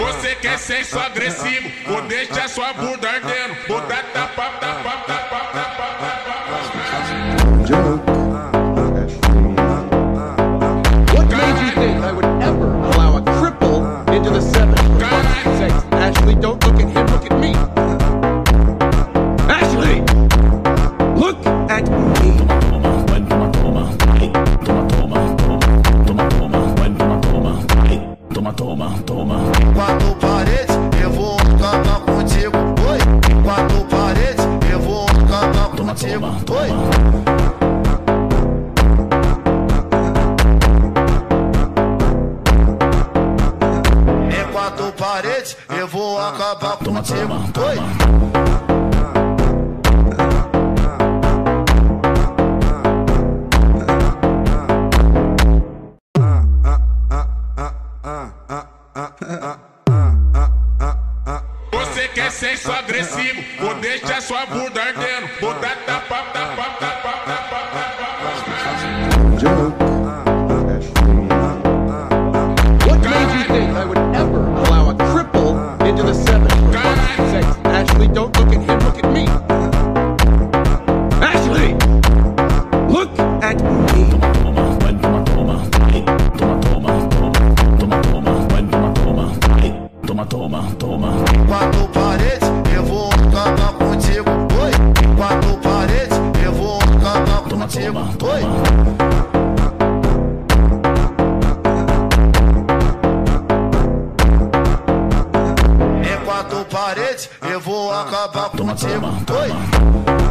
Você quer sexo agressivo, vou deixar sua bunda ardendo. Dar tapa, tapa, tapa, tapa, What made you think I would ever allow a cripple into the seven? Quatro paredes, eu vou acabar contigo. Oi, quatro paredes, eu vou acabar contigo. Oi. É quatro paredes, eu vou acabar contigo. Oi. Quer sexo agressivo, vou deixar sua bunda ardendo. Vou dar tapa, tapa, tapa, tapa, What made you think I would ever allow a cripple into the seven? For fuck's sake, Ashley, don't look at him, look at me. Ashley! Look at me. Quatro paredes, eu vou acabar contigo. Oi, quatro paredes, eu vou acabar contigo. Oi. É quatro paredes, eu vou acabar contigo. Oi.